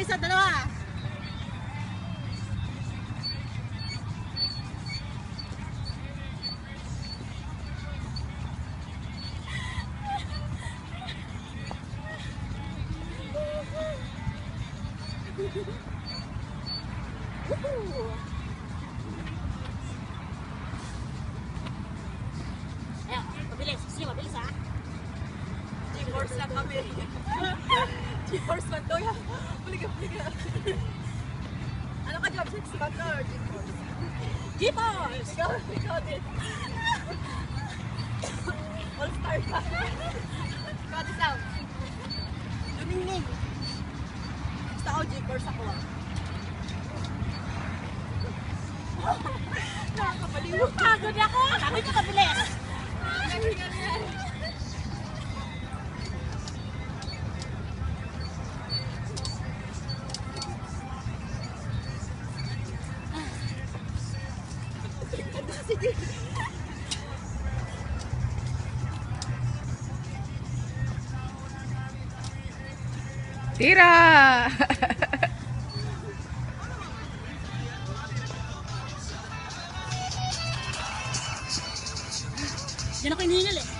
isa. Isa, dalawa. Ayan, mabilis. Sige, mabilis ha. Kami. G-Force man to yan. Puliga, puliga. Ano ka job? Six months or G-Force? Jeepers! Ikaw, ikaw din. All star ka. Ikaw din Sam. Luningning. Gusto ko G-Force ako ah. Nakakabaliw. Pagod ako! Mabilis! Ganyan, ganyan. Sige. Tira! Diyan ako hinihingal eh.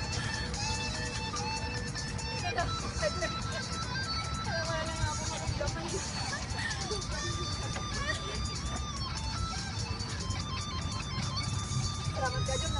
Bangun gajah